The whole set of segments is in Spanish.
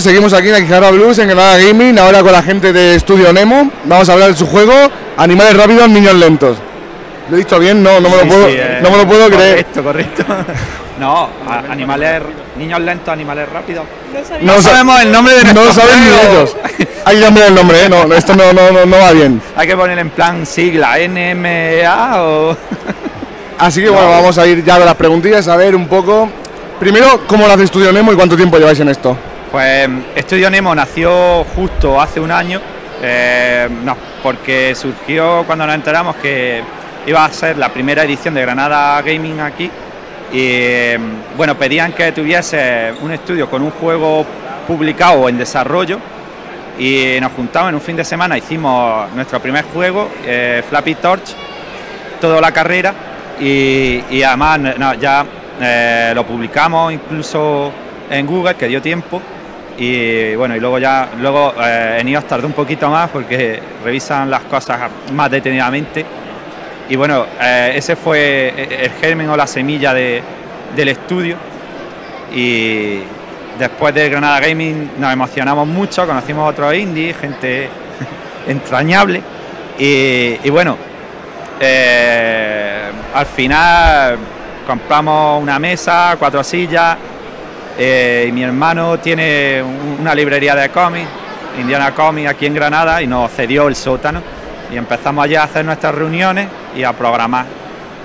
Seguimos aquí en Aquijara Blues, en Granada Gaming, ahora con la gente de Estudio Nemo. Vamos a hablar de su juego, Animales Rápidos, Niños Lentos. ¿Lo he dicho bien? No, no me lo Sí, puedo, sí, eh, no me lo puedo creer. Correcto, correcto. No, a- animales, niños lentos, animales rápidos. No, sa- sabemos el nombre de No saben ni ellos. Hay que cambiar el nombre, ¿eh? No, no, esto no, no, no, no va bien. Hay que poner en plan sigla, NMA o... Así que bueno, vamos a ir ya con las preguntillas, a ver un poco. Primero, ¿cómo lo hace Estudio Nemo y cuánto tiempo lleváis en esto? Pues Estudio Nemo nació justo hace un año, eh, no, porque surgió cuando nos enteramos que iba a ser la primera edición de Granada Gaming aquí. Y eh, bueno, pedían que tuviese un estudio con un juego publicado en desarrollo. Y nos juntamos en un fin de semana, hicimos nuestro primer juego, eh, Flappy Torch, toda la carrera. Y, además no, ya lo publicamos incluso en Google, que dio tiempo. Y bueno, y luego ya, luego eh, en iOS tardó un poquito más porque revisan las cosas más detenidamente. Y bueno, eh, ese fue el germen o la semilla de- del estudio. Y después de Granada Gaming nos emocionamos mucho, conocimos otros indies, gente entrañable. Y, y bueno, eh, al final compramos una mesa, cuatro sillas. Eh, y mi hermano tiene un- una librería de cómics, Indiana Comics, aquí en Granada, y nos cedió el sótano. Y empezamos allí a hacer nuestras reuniones y a programar.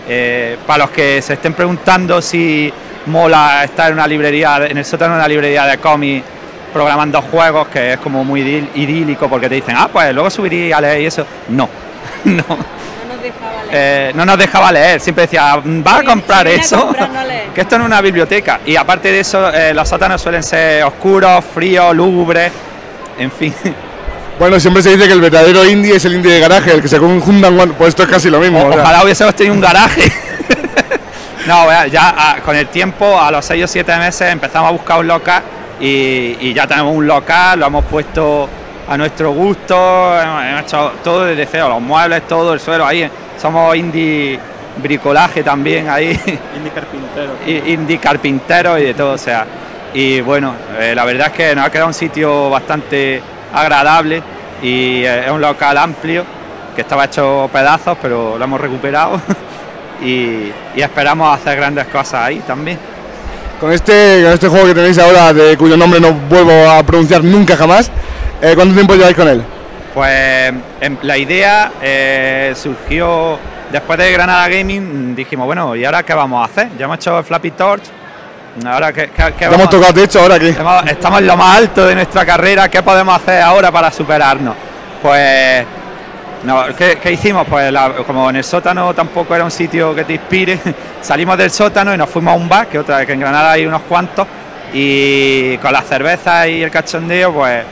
Eh, para los que se estén preguntando si mola estar en una librería, en el sótano de una librería de cómics programando juegos, que es como muy idílico porque te dicen, ah, pues luego subiría a leer y eso. No, no. Eh, no nos dejaba leer, siempre decía, ¿vas a comprar sí, ven a eso? comprar, no leer. que esto no es una biblioteca. Y aparte de eso, eh, los sótanos suelen ser oscuros, fríos, lúgubres, en fin. Bueno, siempre se dice que el verdadero indie es el indie de garaje, el que se conjuntan, cuando- pues esto es casi lo mismo. O- o sea. ojalá hubiésemos tenido un garaje. no, ya, ya, ah, con el tiempo, a los 6 o 7 meses, empezamos a buscar un local y, y ya tenemos un local, lo hemos puesto a nuestro gusto, hemos, hemos hecho todo desde cero, los muebles, todo el suelo, ahí somos indie bricolaje también ahí. Indie carpintero. y- indie carpintero y de todo, o sea. Y bueno, eh, la verdad es que nos ha quedado un sitio bastante agradable y eh, es un local amplio que estaba hecho pedazos, pero lo hemos recuperado y, y esperamos hacer grandes cosas ahí también. Con este, con este juego que tenéis ahora, de cuyo nombre no vuelvo a pronunciar nunca jamás, eh, ¿cuánto tiempo lleváis con él? Pues em, la idea eh, surgió después de Granada Gaming, dijimos, bueno, ¿y ahora qué vamos a hacer? Ya hemos hecho el Flappy Torch, ahora qué, qué- vamos hemos tocado techo ahora aquí. Estamos en lo más alto de nuestra carrera. ¿Qué podemos hacer ahora para superarnos? Pues, no, ¿qué, qué hicimos? Pues la- como en el sótano tampoco era un sitio que te inspire, salimos del sótano y nos fuimos a un bar, que otra que en Granada hay unos cuantos, y con las cervezas y el cachondeo, pues,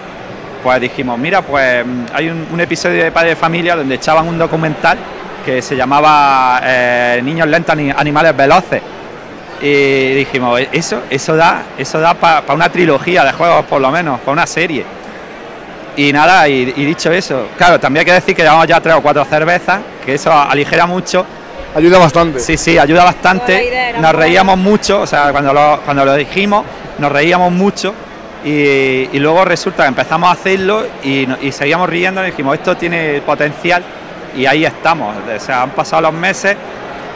pues dijimos, mira, pues mm, hay un, un episodio de Padre de Familia donde echaban un documental que se llamaba eh, Niños lentos, ani- animales veloces. Y dijimos, "E-, eso, eso da, eso da para una trilogía de juegos por lo menos, para una serie. Y nada, y, y dicho eso, claro, también hay que decir que llevamos ya tres o cuatro cervezas, que eso aligera mucho. Ayuda bastante. Sí, sí, ayuda bastante. Nos reíamos mucho, o sea, cuando lo, cuando lo dijimos, nos reíamos mucho. Y, luego resulta que empezamos a hacerlo y, seguíamos riendo y dijimos, esto tiene potencial y ahí estamos. O sea, han pasado los meses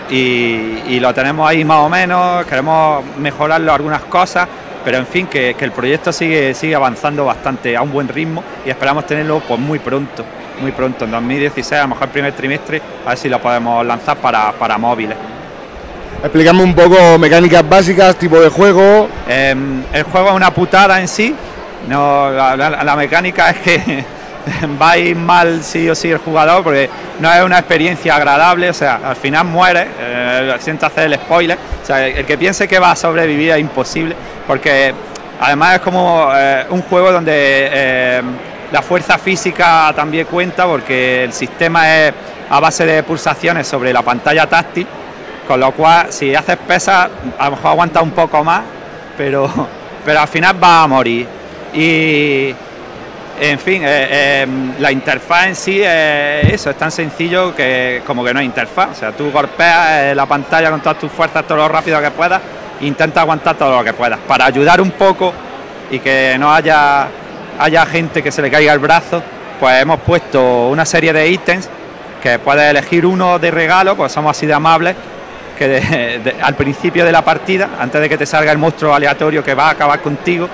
y, lo tenemos ahí más o menos, queremos mejorarlo algunas cosas, pero en fin, que, el proyecto sigue, sigue avanzando bastante a un buen ritmo y esperamos tenerlo pues muy pronto, muy pronto, en 2016, a lo mejor primer trimestre, a ver si lo podemos lanzar para, para móviles. Explícame un poco mecánicas básicas, tipo de juego. Em, el juego es una putada en sí, no, la, mecánica es que va a ir mal sí o sí el jugador porque no es una experiencia agradable, o sea, al final muere, eh, siento hacer el spoiler, o sea, el que piense que va a sobrevivir es imposible porque además es como eh, un juego donde eh, la fuerza física también cuenta porque el sistema es a base de pulsaciones sobre la pantalla táctil con lo cual, si haces pesas, a lo mejor aguanta un poco más, pero, pero al final va a morir. Y, en fin, eh, eh, la interfaz en sí es eso, es tan sencillo que como que no hay interfaz. O sea, tú golpeas eh, la pantalla con todas tus fuerzas todo lo rápido que puedas e intenta aguantar todo lo que puedas. Para ayudar un poco y que no haya, haya gente que se le caiga el brazo, pues hemos puesto una serie de ítems que puedes elegir uno de regalo, pues somos así de amables, que al principio de la partida, antes de que te salga el monstruo aleatorio que va a acabar contigo,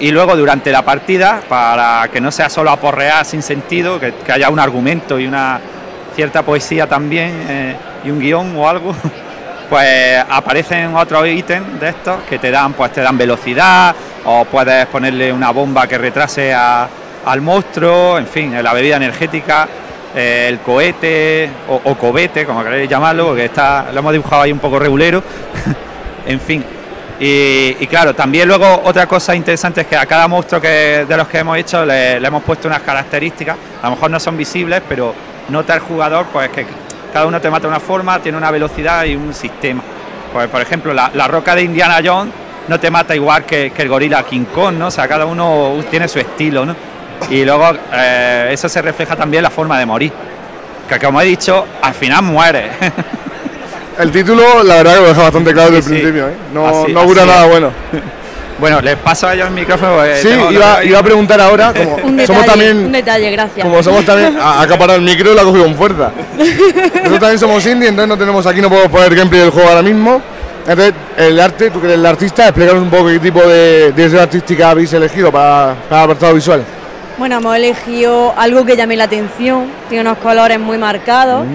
y luego durante la partida, para que no sea solo aporrear sin sentido, que, haya un argumento y una cierta poesía también eh, y un guion o algo, pues aparecen otros ítems de estos que te dan, pues te dan velocidad o puedes ponerle una bomba que retrase al monstruo, en fin, la bebida energética, el cohete o, cobete, como queréis llamarlo, porque está, lo hemos dibujado ahí un poco regulero, en fin, y, claro, también luego otra cosa interesante es que a cada monstruo que, de los que hemos hecho le, hemos puesto unas características, a lo mejor no son visibles, pero nota el jugador pues que cada uno te mata de una forma, tiene una velocidad y un sistema. Pues por ejemplo, la, roca de Indiana Jones no te mata igual que, el gorila King Kong, ¿no? O sea, cada uno tiene su estilo, ¿no? Y luego eh, eso se refleja también en la forma de morir. Que como he dicho, al final muere. El título, la verdad que lo deja bastante claro desde el principio, ¿eh? No, no augura nada bueno. Bueno, les paso a ellos el micrófono. sí, iba, iba, a preguntar ahora, como un detalle, somos también. Un detalle, gracias. Como somos también. Ha acaparado el micro y lo ha cogido con fuerza. Nosotros también somos indie, entonces no tenemos aquí, no podemos poner gameplay del juego ahora mismo. Entonces, el arte, tú que eres el artista, explícanos un poco qué tipo de dirección artística habéis elegido para, para el apartado visual. Bueno, hemos elegido algo que llame la atención, tiene unos colores muy marcados.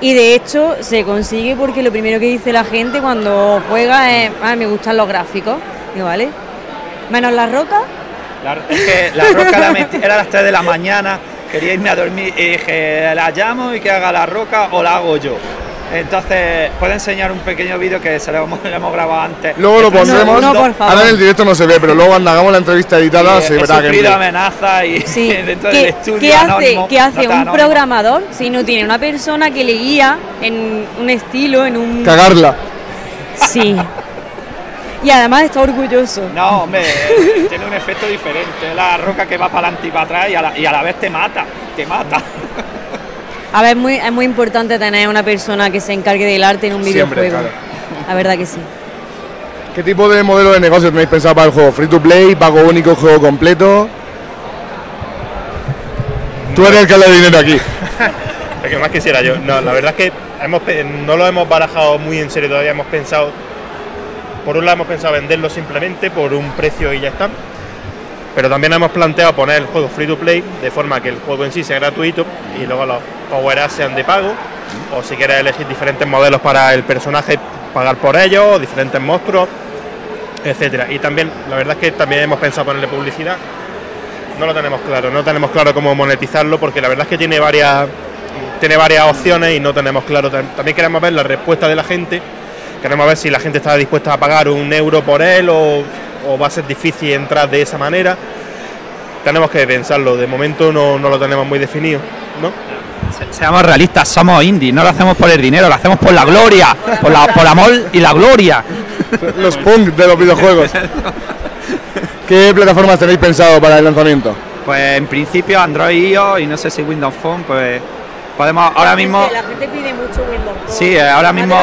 Y de hecho se consigue porque lo primero que dice la gente cuando juega es, ah, me gustan los gráficos. Digo, ¿vale? Menos la roca. es que la roca era a las 3 de la mañana, quería irme a dormir y dije, la llamo y que haga la roca o la hago yo. Entonces, puedo enseñar un pequeño vídeo que se lo hemos, grabado antes. Luego lo pondremos. Ahora en el directo no se ve, pero luego cuando hagamos la entrevista editada se verá que. He amenaza y dentro del estudio. ¿Qué hace, ¿qué hace un programador si no tiene una persona que le guía en un estilo, en un. Cagarla. Sí. Y además está orgulloso. No, hombre, tiene un efecto diferente. La roca que va para adelante y para atrás y a, la, y a la vez te mata. Te mata. A ver, es muy, es muy importante tener una persona que se encargue del arte en un videojuego. La verdad que sí. ¿Qué tipo de modelo de negocio tenéis pensado para el juego? ¿Free to play, pago único, juego completo? Tú eres el que le dinero aquí. lo que más quisiera yo. No, la verdad es que hemos, no lo hemos barajado muy en serio todavía. Hemos pensado, por un lado hemos pensado venderlo simplemente por un precio y ya está pero también hemos planteado poner el juego free to play de forma que el juego en sí sea gratuito y luego los power ups sean de pago o si quieres elegir diferentes modelos para el personaje pagar por ellos, diferentes monstruos, etcétera. Y también la verdad es que también hemos pensado ponerle publicidad. No lo tenemos claro, no tenemos claro cómo monetizarlo porque la verdad es que tiene varias tiene varias opciones y no tenemos claro. También queremos ver la respuesta de la gente. Queremos ver si la gente está dispuesta a pagar un euro por él o o va a ser difícil entrar de esa manera. Tenemos que pensarlo, de momento no, lo tenemos muy definido, ¿no? Seamos realistas, somos indie, no lo hacemos por el dinero, lo hacemos por la gloria, por, la, por amor y la gloria. Los punk de los videojuegos. ¿Qué plataformas tenéis pensado para el lanzamiento? Pues en principio Android iOS y no sé si Windows Phone, pues podemos ahora mismo la gente pide mucho Windows sí eh, ahora mismo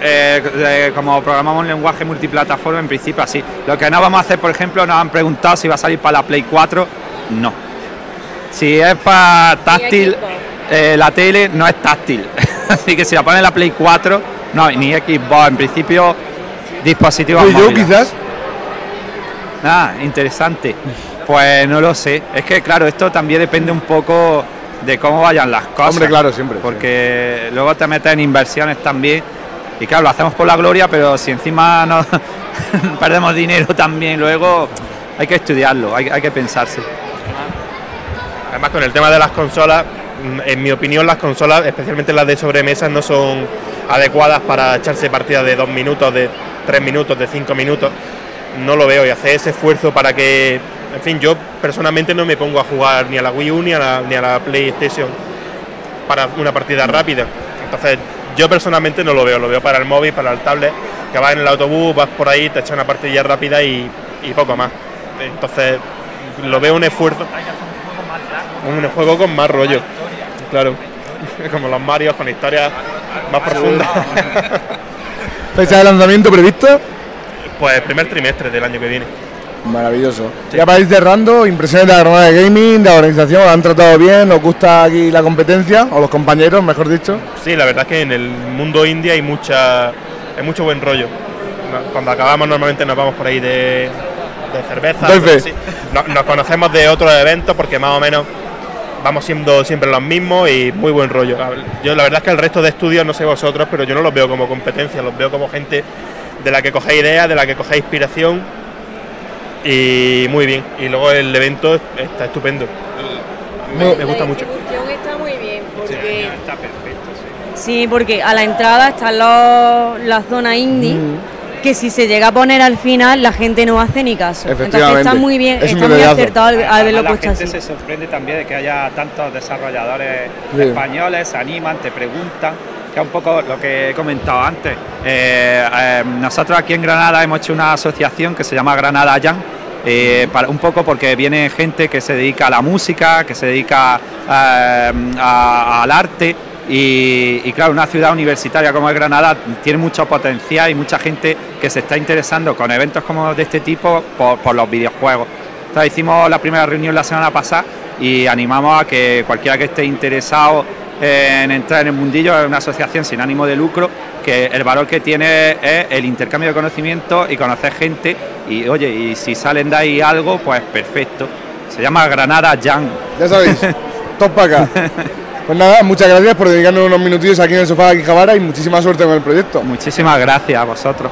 eh, como programamos un lenguaje multiplataforma en principio así lo que no vamos a hacer por ejemplo nos han preguntado si va a salir para la Play 4 no si es para táctil eh, la tele no es táctil así que si la ponen en la Play 4 no ni Xbox en principio dispositivos ¿Y yo quizás ah interesante pues no lo sé es que claro esto también depende un poco de cómo vayan las cosas. Hombre, claro, siempre. Porque luego te metes en inversiones también. Y claro, lo hacemos por la gloria, pero si encima no perdemos dinero también, luego hay que estudiarlo, hay, hay que pensarse. Además, con el tema de las consolas, en mi opinión, las consolas, especialmente las de sobremesa, no son adecuadas para echarse partidas de dos minutos, de tres minutos, de cinco minutos. No lo veo y hacer ese esfuerzo para que en fin, yo personalmente no me pongo a jugar ni a la Wii U ni a la, ni a la PlayStation para una partida rápida. Entonces, yo personalmente no lo veo, lo veo para el móvil, para el tablet, que vas en el autobús, vas por ahí, te echas una partida rápida y, poco más. Entonces, lo veo un esfuerzo. Un juego con más rollo, claro. Como los Mario, con historias más profundas. ¿Fecha de lanzamiento previsto? Pues primer trimestre del año que viene. Maravilloso. Ya para ir cerrando, impresiones de la Granada de Gaming, de la organización, ¿os han tratado bien? ¿Os gusta aquí la competencia? O los compañeros, mejor dicho. Sí, la verdad es que en el mundo indie hay mucha hay mucho buen rollo. Cuando acabamos normalmente nos vamos por ahí de, de cerveza. Doy fe. cosas así. No- nos conocemos de otros eventos porque más o menos vamos siendo siempre los mismos y muy buen rollo. Yo la verdad es que el resto de estudios, no sé vosotros, pero yo no los veo como competencia, los veo como gente de la que cogéis ideas, de la que cogéis inspiración y muy bien. Y luego el evento está estupendo. Me, me gusta mucho. distribución está muy bien porque Está perfecto, sí. sí, porque a la entrada están los, la zona indie. Que si se llega a poner al final, la gente no hace ni caso. Entonces Efectivamente. está muy bien, Es está muy acertado al, Además, la puesto gente así. se sorprende también de que haya tantos desarrolladores Sí. españoles, se animan, te preguntan, que es un poco lo que he comentado antes. Eh, eh, nosotros aquí en Granada hemos hecho una asociación que se llama Granada Jam, eh, para, un poco porque viene gente que se dedica a la música, que se dedica eh, a- al arte. Y, y claro, una ciudad universitaria como es Granada tiene mucho potencial y mucha gente que se está interesando con eventos como de este tipo por, por los videojuegos. Entonces hicimos la primera reunión la semana pasada y animamos a que cualquiera que esté interesado en entrar en el mundillo es una asociación sin ánimo de lucro que el valor que tiene es el intercambio de conocimiento y conocer gente y oye, y si salen de ahí algo, pues perfecto. Se llama Granada Jam. Ya sabéis, top para acá. Pues nada, muchas gracias por dedicarnos unos minutillos aquí en el sofá de Quijabara y muchísima suerte con el proyecto. Muchísimas gracias a vosotros.